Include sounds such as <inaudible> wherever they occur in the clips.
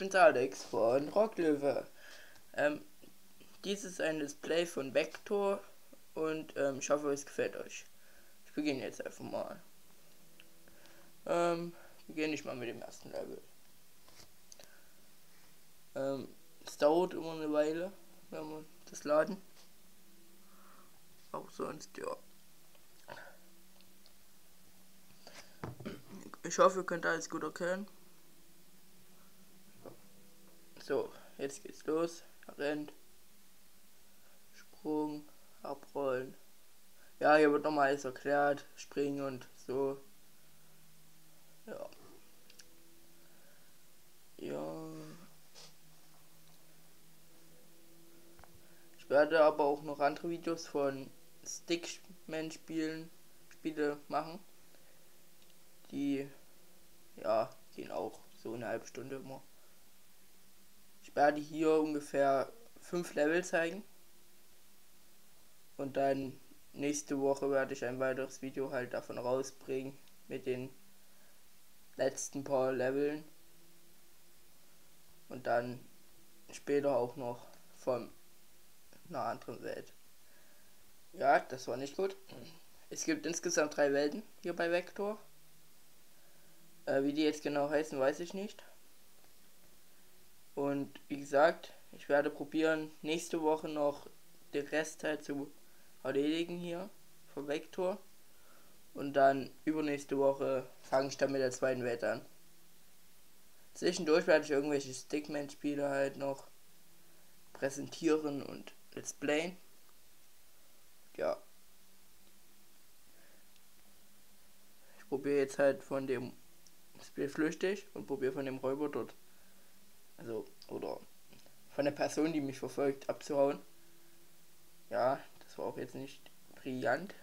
bin's Alex von Rocklöwe. Ähm, dies ist ein Display von Vector und ähm, ich hoffe es gefällt euch. Ich beginne jetzt einfach mal. Ähm, beginne ich mal mit dem ersten Level. Ähm, es dauert immer eine Weile, wenn man das laden. Auch sonst, ja. Ich hoffe, ihr könnt alles gut erkennen. So, jetzt geht's los. rennt. Sprung, abrollen. Ja, hier wird nochmal alles erklärt. Springen und so. Ja. Ja. Ich werde aber auch noch andere Videos von Stickman spielen, Spiele machen. Die ja, gehen auch so eine halbe Stunde immer. Ich werde hier ungefähr fünf Level zeigen. Und dann nächste Woche werde ich ein weiteres Video halt davon rausbringen mit den letzten paar Leveln. Und dann später auch noch von einer anderen Welt. Ja, das war nicht gut. Es gibt insgesamt drei Welten hier bei Vector. Äh, wie die jetzt genau heißen, weiß ich nicht. Und wie gesagt, ich werde probieren, nächste Woche noch den Rest halt zu erledigen hier von Vector. Und dann übernächste Woche fange ich dann mit der zweiten Welt an. Zwischendurch werde ich irgendwelche Stickman-Spiele halt noch präsentieren und Let's Playen. Ja. Ich probiere jetzt halt von dem Spiel flüchtig und probiere von dem Räuber dort, also, oder von der Person, die mich verfolgt, abzuhauen. Ja, das war auch jetzt nicht brillant.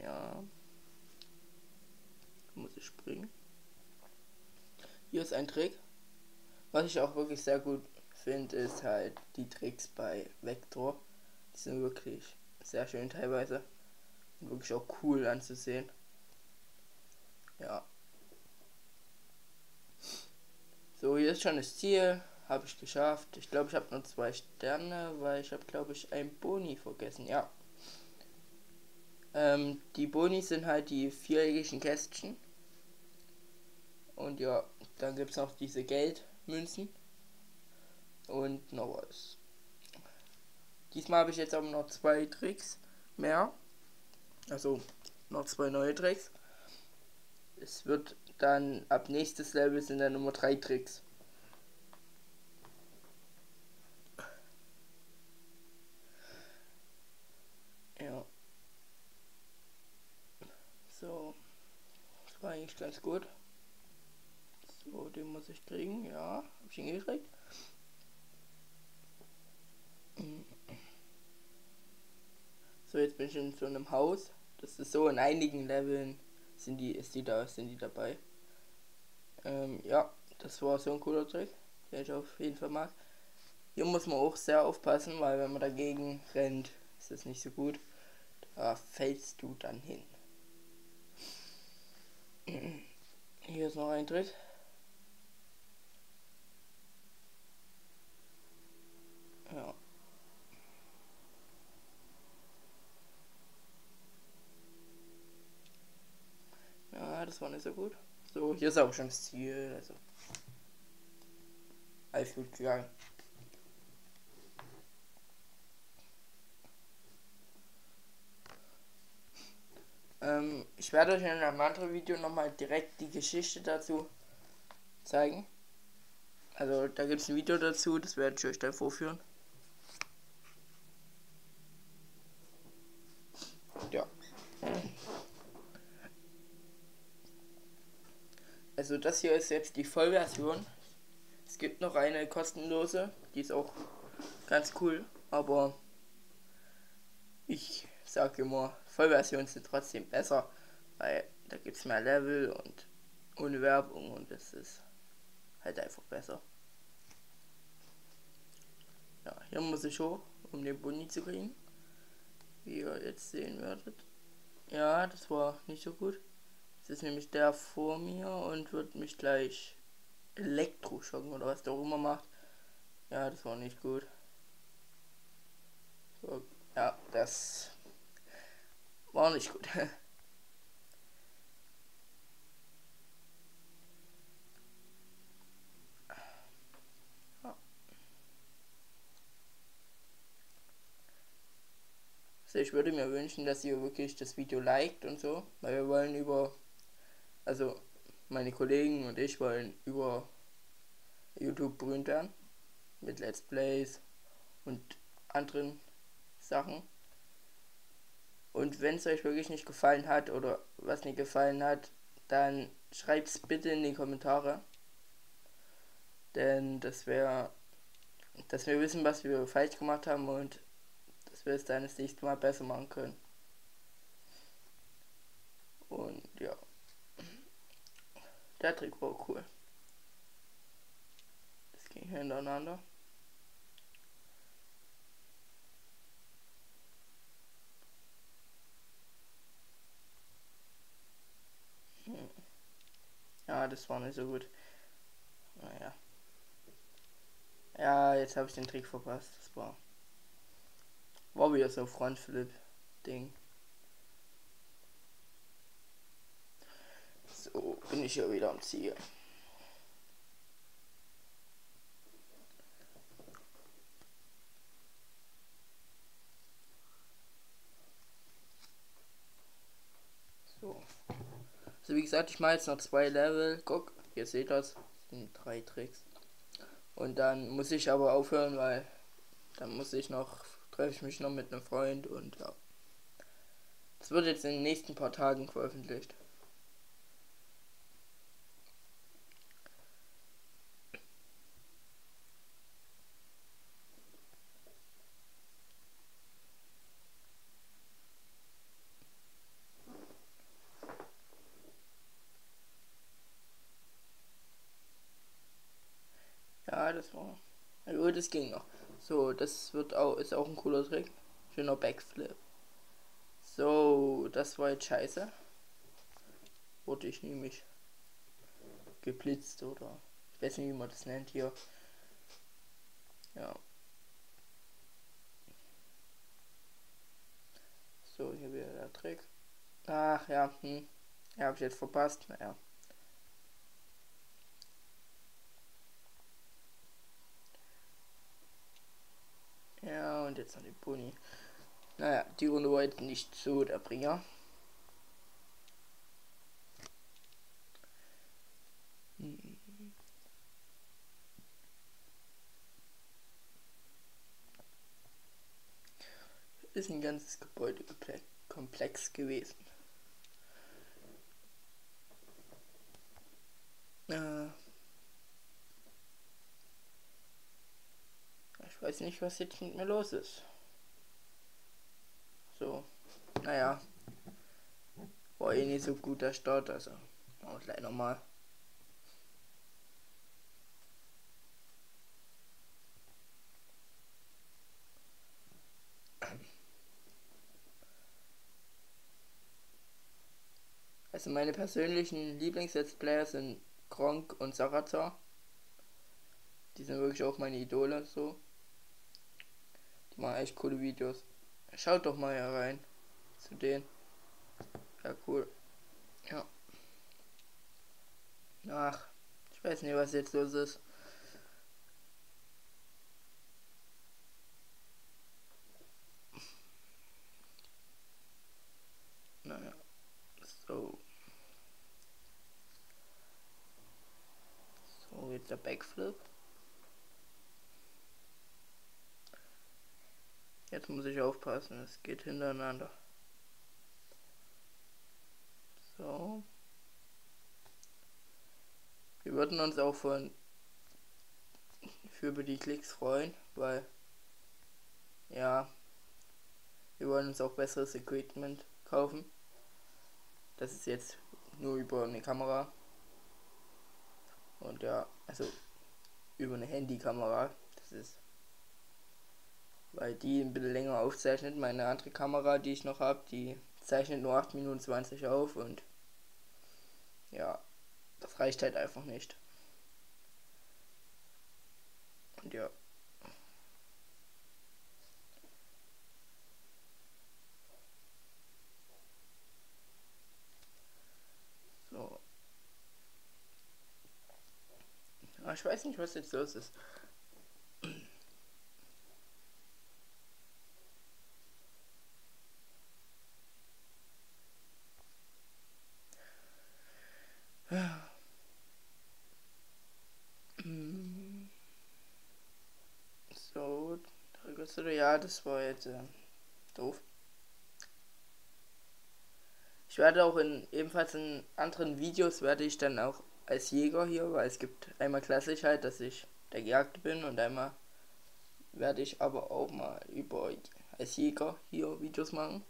Ja. Muss ich springen. Hier ist ein Trick. Was ich auch wirklich sehr gut finde, ist halt die Tricks bei Vector. Die sind wirklich sehr schön teilweise. Und wirklich auch cool anzusehen. Ja. So, hier ist schon das Ziel. Habe ich geschafft. Ich glaube, ich habe nur zwei Sterne, weil ich habe, glaube ich, ein Boni vergessen. Ja. Ähm, die Boni sind halt die viereckigen Kästchen. Und ja, dann gibt es noch diese Geldmünzen. Und noch was. Diesmal habe ich jetzt aber noch zwei Tricks mehr. Also noch zwei neue Tricks. Es wird dann ab nächstes Level sind dann Nummer drei Tricks. Ja. So. Das war eigentlich ganz gut. So, den muss ich kriegen. Ja, habe ich ihn gekriegt. So, jetzt bin ich in so einem Haus. Das ist so in einigen Leveln sind die, ist die da, sind die dabei. Ähm, ja, das war so ein cooler Trick, den ich auf jeden Fall mag. Hier muss man auch sehr aufpassen, weil wenn man dagegen rennt, ist das nicht so gut. Da fällst du dann hin. <clears throat> Hier ist noch ein Trick. Ja. das war nicht so gut. So, hier ist auch schon das Ziel. Also. Alles gut gegangen. Ähm, ich werde euch in einem anderen Video nochmal direkt die Geschichte dazu zeigen. Also da gibt es ein Video dazu, das werde ich euch dann vorführen. Ja. Also das hier ist jetzt die Vollversion. Es gibt noch eine kostenlose, die ist auch ganz cool, aber ich sage immer, Vollversionen sind trotzdem besser, weil da gibt es mehr Level und ohne Werbung und es ist halt einfach besser. Ja, hier muss ich hoch, um den Boni zu kriegen. Wie ihr jetzt sehen werdet. Ja, das war nicht so gut. Ist nämlich der vor mir und wird mich gleich Elektroschocken oder was der auch immer macht. Ja, das war nicht gut. So, ja, das war nicht gut. <laughs> Also ich würde mir wünschen, dass ihr wirklich das Video liked und so, weil wir wollen über, also meine Kollegen und ich wollen über YouTube berühmt werden mit Let's Plays und anderen Sachen. Und wenn es euch wirklich nicht gefallen hat oder was nicht gefallen hat, dann schreibt es bitte in die Kommentare. Denn das wäre, dass wir wissen, was wir falsch gemacht haben und dass wir es dann das nächste Mal besser machen können. Und ja. Der Trick war cool. Das ging hintereinander. Hm. Ja, das war nicht so gut. Naja. Ja, jetzt habe ich den Trick verpasst. Das war. War wieder so Frontflip-Ding. So, bin ich ja wieder am Ziel. So. Also wie gesagt, ich mache jetzt noch zwei Level. Guck, ihr seht das. das sind drei Tricks. Und dann muss ich aber aufhören, weil dann muss ich noch treffe ich mich noch mit einem Freund und ja. Das wird jetzt in den nächsten paar Tagen veröffentlicht. Ja, das war. Also, das ging noch. So, das wird auch, ist auch ein cooler Trick. Schöner Backflip. So, das war jetzt scheiße. Wurde ich nämlich geblitzt oder ich weiß nicht, wie man das nennt hier. Ja. So, hier wieder der Trick. Ach ja, hm. Ja, habe ich jetzt verpasst. Naja. Ja, und jetzt noch die Pony. Naja, die Runde war jetzt nicht so der Bringer. Hm. Ist ein ganzes Gebäudekomplex gewesen. Äh, weiß nicht, was jetzt mit mir los ist. So, naja. War eh nicht so guter Start, also. Machen wir gleich nochmal. Also meine persönlichen Lieblings-Let's Player sind Gronk und Sarazar. Die sind wirklich auch meine Idole so. Die machen echt coole Videos. Schaut doch mal herein zu denen. Ja, cool. Ja. Ach, ich weiß nicht, was jetzt los ist. Naja, so. So, jetzt der Backflip. Muss ich aufpassen, es geht hintereinander. So. Wir würden uns auch von für über die Klicks freuen, weil ja, wir wollen uns auch besseres Equipment kaufen. Das ist jetzt nur über eine Kamera. Und ja, also über eine Handykamera. Das ist weil die ein bisschen länger aufzeichnet. Meine andere Kamera, die ich noch habe, die zeichnet nur 8 Minuten 20 auf und ja, das reicht halt einfach nicht. Und ja. So. Ich weiß nicht, was jetzt los ist. So, ja, das war jetzt äh, doof. Ich werde auch in ebenfalls in anderen Videos werde ich dann auch als Jäger hier, weil es gibt einmal klassisch halt, dass ich der Gejagte bin und einmal werde ich aber auch mal über als Jäger hier Videos machen.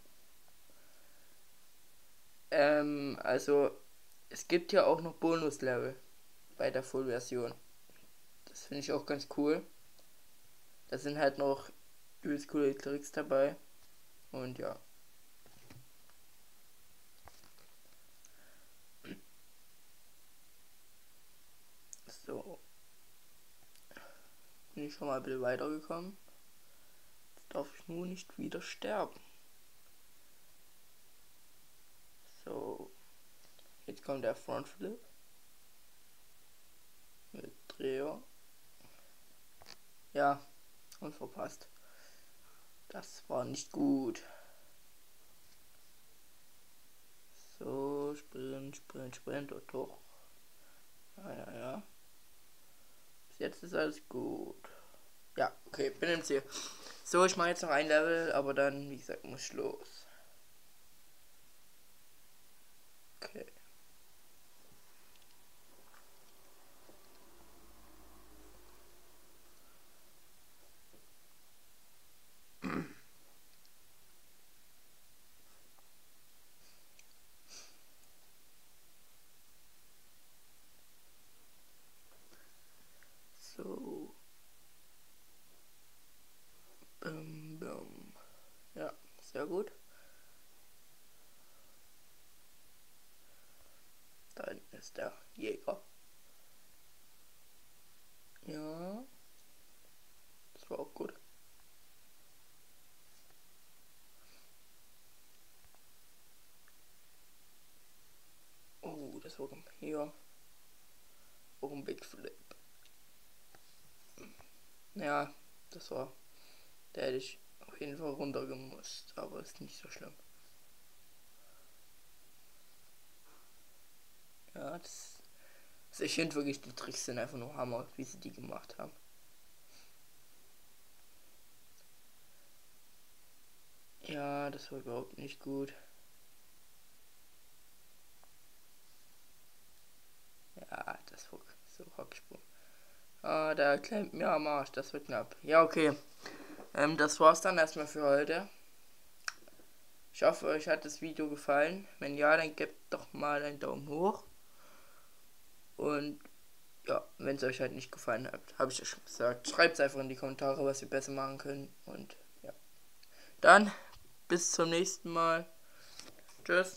Ähm, also es gibt ja auch noch Bonuslevel bei der Full-Version. Das finde ich auch ganz cool. Da sind halt noch übelst coole Tricks dabei. Und ja. So. Bin ich schon mal ein bisschen weitergekommen. Jetzt darf ich nur nicht wieder sterben. So. Jetzt kommt der Front Flip. Mit Dreher. Ja, und verpasst. Das war nicht gut. So, Sprint, Sprint, Sprint und doch. Ja, ja, ja. Bis jetzt ist alles gut. Ja, okay, bin im Ziel. So, ich mache jetzt noch ein Level, aber dann, wie gesagt, muss ich los. Okay. So. Bum, bum. Ja, sehr gut. Da hinten ist der Jäger. Ja. Das war auch gut. Oh, das war hier. Auch ein Big Flip. Ja, das war. Der hätte ich auf jeden Fall runtergemusst, aber ist nicht so schlimm. Ja, das. Also ich finde wirklich, die Tricks sind einfach nur Hammer, wie sie die gemacht haben. Ja, das war überhaupt nicht gut. Ja, das war so Hocksprung. Ah, der klemmt mir am Arsch, das wird knapp. Ja, okay. Ähm, das war's dann erstmal für heute. Ich hoffe, euch hat das Video gefallen. Wenn ja, dann gebt doch mal einen Daumen hoch. Und ja, wenn es euch halt nicht gefallen hat, habe ich ja schon gesagt. Schreibt es einfach in die Kommentare, was wir besser machen können. Und ja. Dann bis zum nächsten Mal. Tschüss.